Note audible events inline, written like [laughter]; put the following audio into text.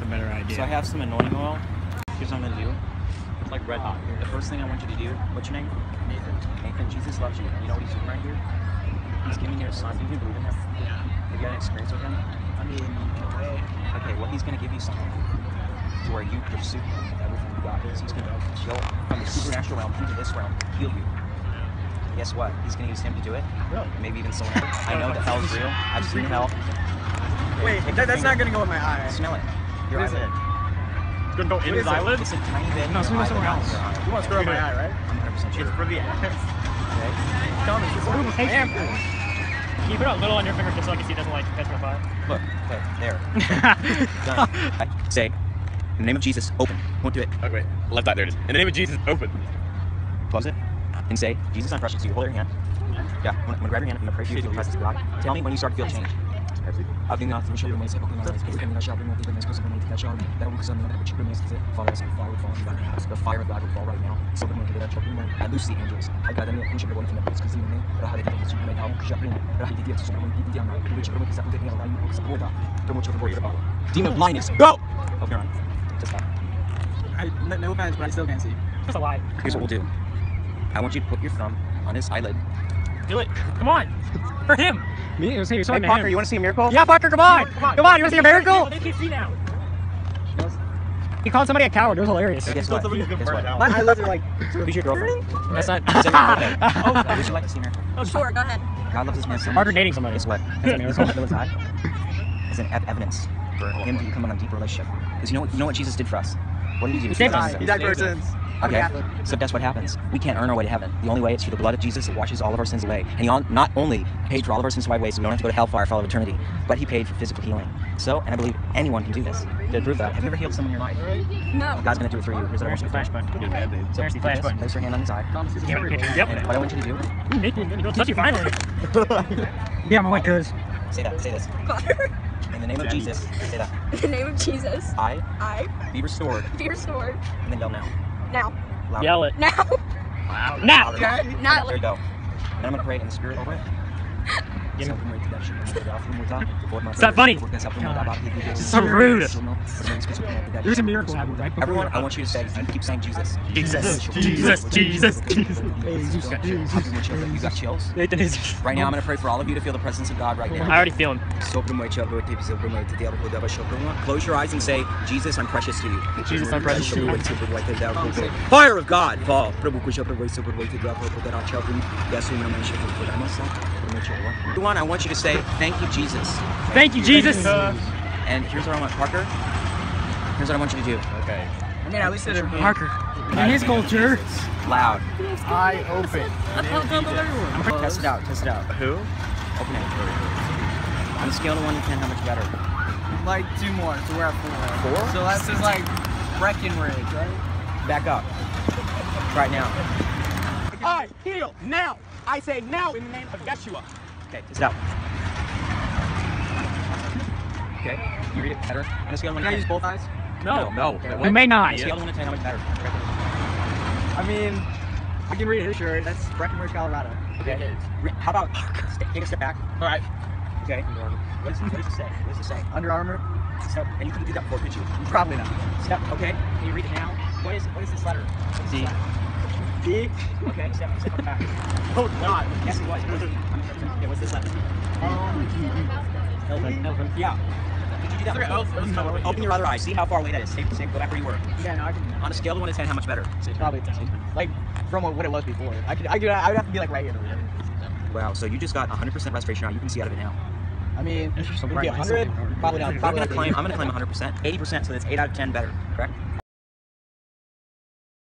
That's a better idea. So I have some anointing oil. Here's what I'm gonna do. It's like red hot here. The first thing I want you to do, what's your name? Nathan. Nathan, Jesus loves you. You know what he's doing right here? He's giving you a son. Do you believe in him? Yeah. Have you had an experience with him? I mean, in a way. Okay, well, he's going to give you something to where you pursue everything you got. He's going to go from the supernatural realm into this realm, heal you. Guess what? He's going to use him to do it. Really? Maybe even someone else. I know that hell is real. I've seen hell. Wait, that, that's not gonna go in my eye. Smell it. Your eyelid. It's gonna go in his it? eyelid. It's a tiny bit. No, in smell your somewhere else. your. You want to screw up my eye, right? I'm 100% sure. It's for the ass. Okay. Me. It's I. Can you put a little on your finger just so I can see it doesn't like catch my fire? Look. Okay. There. [laughs] Done. Okay. Say, in the name of Jesus, open. Won't do it. Oh wait, left eye. There it is. In the name of Jesus, open. Close it. And say, Jesus, I'm precious to you. Hold your hand. Yeah, I'm gonna, grab your hand. I'm gonna pray for you to the presence God. Tell me when you start to feel change. Abrindo na frente, eu comecei a colocar mais coisas, caminhar, já abrindo tempo, mais coisas, como que já that will come in, which brings to follow us, follow, follow, follow. The fire of God will fall right now. So we're going to get I loose the angels. I got them, push everyone from the place, because you know, but I had to get my down, push up in, but I to get some people down, which everyone is up there, like, you support that. Don't want you to worry about. Demon of blindness, go! Hope you're on. Just stop. I, no- no offense, but I still can't see. Just a lie. Here's what we'll do. I want you to put your thumb on his eyelid. Do it. Come on. For him. Me? It was here. Hey, Parker, you want to see a miracle? Yeah, Parker, come on. Come on, come on. you want to see a miracle? They can see now. He called somebody a coward. It was hilarious. So guess what? Guess what? My eyelids are like. Who's your girlfriend? That's not. Is it your birthday? Oh, oh would you like to see a miracle? Oh, sure, go ahead. God loves his man so much. Parker dating somebody. Guess what? That's a [laughs] miracle. That was high. It's an ev- evidence for him to become in a deeper relationship. Because you know what? You know what Jesus did for us. What did he do? He us. He died for. Okay. So that's what happens. We can't earn our way to heaven. The only way is through the blood of Jesus that washes all of our sins away. And he on, not only paid for all of our sins away, so we don't have to go to hellfire for all of eternity, but he paid for physical healing. So, and I believe anyone can do this. To prove that. Have you ever healed someone in your life? No. God's gonna do it for you. Here's what I want you to Flash do. button. So, There's the flash this. button. Place your hand on his eye. Yep. And what I want you to do, Ooh, Nathan, you're touchy finally. [laughs] Yeah, my white cuz. say that, say this. Father, In the name of Jesus, say that. in the name of Jesus, I I be restored. be restored And then yell now. now. Louder. Yell it. Now. Wow. Now. Louder. Not There you go. And I'm gonna pray in the spirit over it. Give me- It's not funny. It's so rude. There's a miracle happened right before Everyone, I want you to say, you keep saying Jesus. Jesus. Jesus. Jesus. Jesus. You got chills? Nathan is. Right now, I'm gonna pray for all of you to feel the presence of God right now. I now. already feel him. Close your eyes and say, Jesus, I'm precious to you. Jesus, I'm precious to you. Fire of God, fall. Everyone, I want you to say, thank you, Jesus. Thank you, Jesus. And here's what I want, Parker. Here's what I want you to do. Okay. I mean, at least it Parker. In his culture. Loud. I open. Test it out. Test it out. Who? Open it. On a scale of one to ten, how much better? Like two more, so we're at four. Four? So that's just like Breckenridge, right? Back up. Right now. I heal now. I say now in the name of Yeshua. Okay, test it out. Okay, can you read it better? On a scale of one Can I use both eyes? No. No. We may not. scale of one to ten, how much better? I mean, I can read his shirt. That's Breckenridge, Colorado. Okay. How about take a step back? All right. Okay. What does, what does it say? What does it say? Under Armour? Step, and you couldn't do that before, could you? Probably not. Step. Okay. Can you read it now? What is what is this letter? What is this letter? D? Okay. Step step back. Oh God. Yes, it. What is? Yeah. What's this letter? Elvin. Elvin. Yeah. Did you do that? Sorry, before? Elf- Elf- Open your other eye. See how far away that is. Stay, stay, go back where you were. Yeah, no, I can. On a scale of one to ten, how much better? Probably 10. Like, from what it was before. I could, I could, I would have to be like right here. Wow. So you just got 100% restoration now. You can see out of it now. I mean, Interesting. maybe 100? Probably not. I'm Probably gonna claim. I'm gonna claim 100%. 80%. So that's eight out of 10 better. Correct?